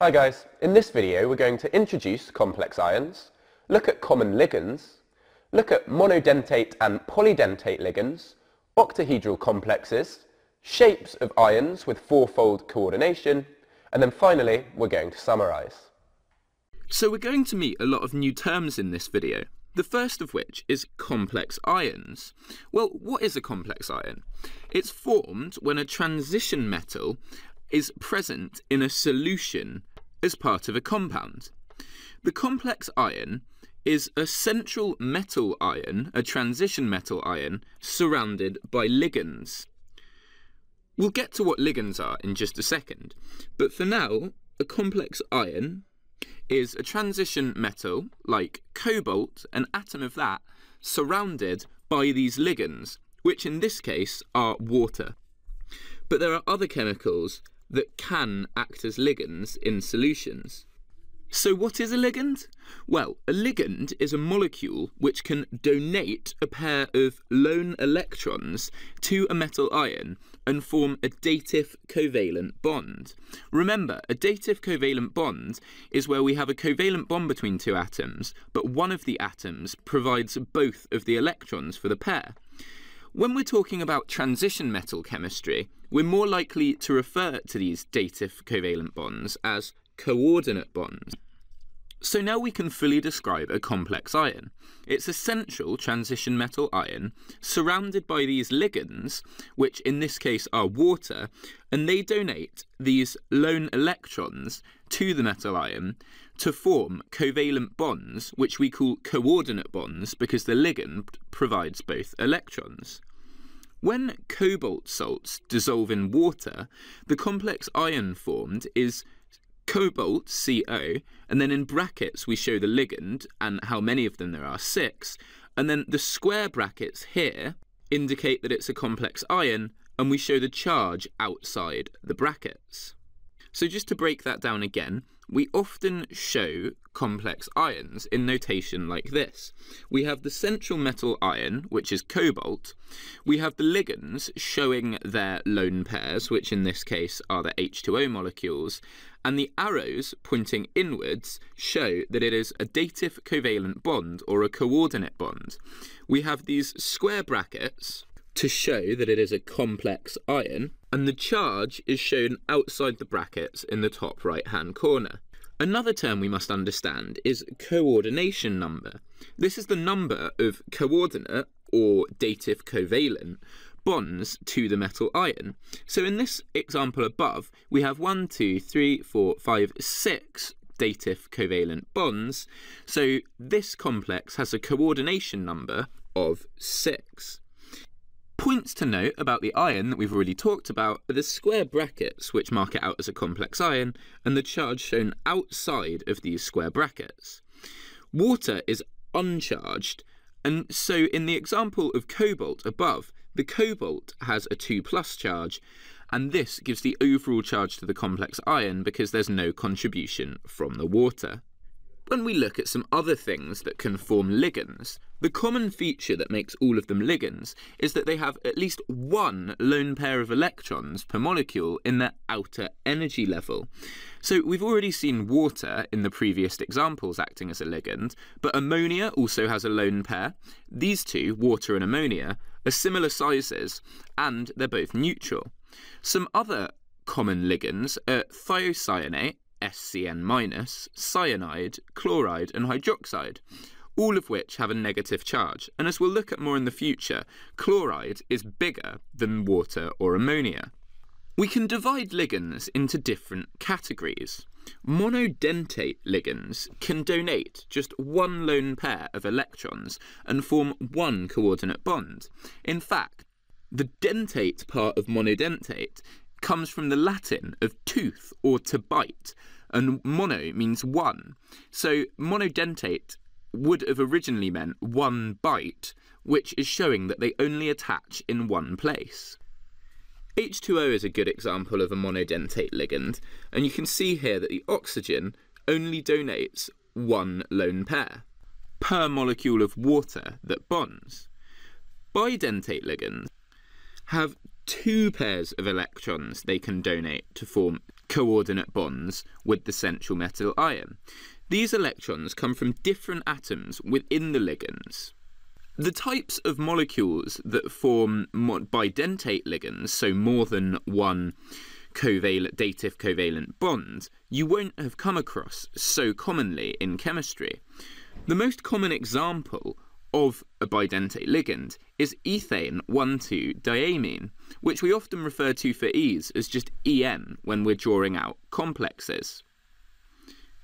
Hi guys, in this video we're going to introduce complex ions, look at common ligands, look at monodentate and polydentate ligands, octahedral complexes, shapes of ions with fourfold coordination, and then finally we're going to summarise. So we're going to meet a lot of new terms in this video. The first of which is complex ions. Well, what is a complex ion? It's formed when a transition metal is present in a solution as part of a compound. The complex ion is a central metal ion, a transition metal ion, surrounded by ligands. We'll get to what ligands are in just a second, but for now, a complex ion is a transition metal, like cobalt, an atom of that, surrounded by these ligands, which in this case are water. But there are other chemicals that can act as ligands in solutions. So what is a ligand? Well, a ligand is a molecule which can donate a pair of lone electrons to a metal ion and form a dative covalent bond. Remember, a dative covalent bond is where we have a covalent bond between two atoms, but one of the atoms provides both of the electrons for the pair. When we're talking about transition metal chemistry, we're more likely to refer to these dative covalent bonds as coordinate bonds. So now we can fully describe a complex ion. It's a central transition metal ion surrounded by these ligands, which in this case are water, and they donate these lone electrons to the metal ion to form covalent bonds, which we call coordinate bonds because the ligand provides both electrons. When cobalt salts dissolve in water, the complex ion formed is cobalt, CO, and then in brackets we show the ligand and how many of them there are, six, and then the square brackets here indicate that it's a complex ion, and we show the charge outside the brackets. So just to break that down again, we often show complex ions in notation like this. We have the central metal ion, which is cobalt. We have the ligands showing their lone pairs, which in this case are the H2O molecules, and the arrows pointing inwards show that it is a dative covalent bond or a coordinate bond. We have these square brackets to show that it is a complex ion, and the charge is shown outside the brackets in the top right hand corner. Another term we must understand is coordination number. This is the number of coordinate or dative covalent bonds to the metal ion. So in this example above, we have one, two, three, four, five, six dative covalent bonds. So this complex has a coordination number of six. Points to note about the ion that we've already talked about are the square brackets, which mark it out as a complex ion, and the charge shown outside of these square brackets. Water is uncharged, and so in the example of cobalt above, the cobalt has a 2 plus charge, and this gives the overall charge to the complex ion because there's no contribution from the water. When we look at some other things that can form ligands, the common feature that makes all of them ligands is that they have at least one lone pair of electrons per molecule in their outer energy level. So we've already seen water in the previous examples acting as a ligand, but ammonia also has a lone pair. These two, water and ammonia, are similar sizes and they're both neutral. Some other common ligands are thiocyanate SCN-, minus, cyanide, chloride and hydroxide, all of which have a negative charge. And as we'll look at more in the future, chloride is bigger than water or ammonia. We can divide ligands into different categories. Monodentate ligands can donate just one lone pair of electrons and form one coordinate bond. In fact, the dentate part of monodentate comes from the Latin of tooth or to bite, and mono means one. So monodentate would have originally meant one bite, which is showing that they only attach in one place. H2O is a good example of a monodentate ligand, and you can see here that the oxygen only donates one lone pair per molecule of water that bonds. Bidentate ligands have two pairs of electrons they can donate to form coordinate bonds with the central metal ion. These electrons come from different atoms within the ligands. The types of molecules that form bidentate ligands, so more than one covalent, dative covalent bond, you won't have come across so commonly in chemistry. The most common example of a bidentate ligand is ethane 1,2-diamine, which we often refer to for ease as just EN when we're drawing out complexes.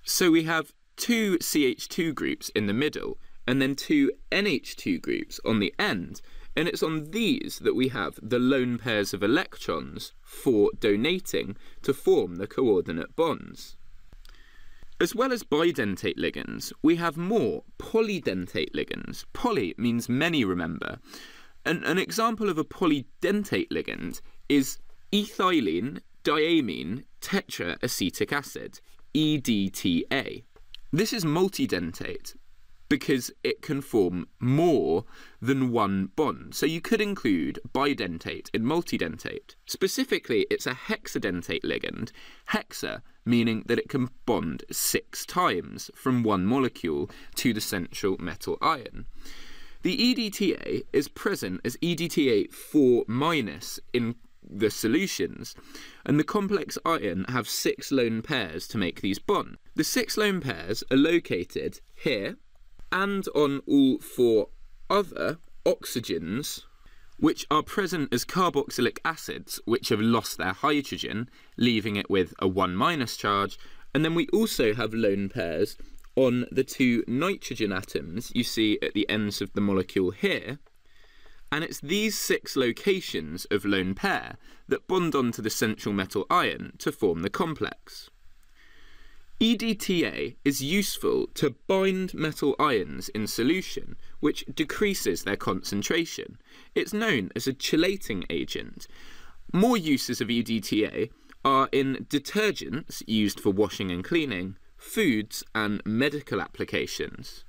So we have two CH2 groups in the middle and then two NH2 groups on the end. And it's on these that we have the lone pairs of electrons for donating to form the coordinate bonds. As well as bidentate ligands, we have more polydentate ligands. Poly means many, remember. And an example of a polydentate ligand is ethylene diamine tetraacetic acid, EDTA. This is multidentate because it can form more than one bond. So you could include bidentate in multidentate. Specifically, it's a hexadentate ligand, hexa meaning that it can bond six times from one molecule to the central metal ion. The EDTA is present as EDTA 4 minus in the solutions, and the complex ion have six lone pairs to make these bonds. The six lone pairs are located here and on all four other oxygens which are present as carboxylic acids which have lost their hydrogen, leaving it with a 1 minus charge. And then we also have lone pairs on the two nitrogen atoms you see at the ends of the molecule here, and it's these six locations of lone pair that bond onto the central metal ion to form the complex. EDTA is useful to bind metal ions in solution, which decreases their concentration. It's known as a chelating agent. More uses of EDTA are in detergents used for washing and cleaning, foods, and medical applications.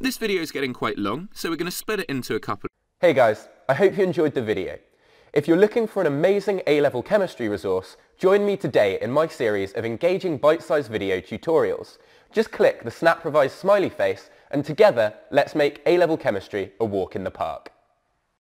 This video is getting quite long, so we're going to split it into a couple Hey guys, I hope you enjoyed the video. If you're looking for an amazing A-level chemistry resource, join me today in my series of engaging bite-sized video tutorials. Just click the Snap Revise smiley face and together let's make A-level chemistry a walk in the park.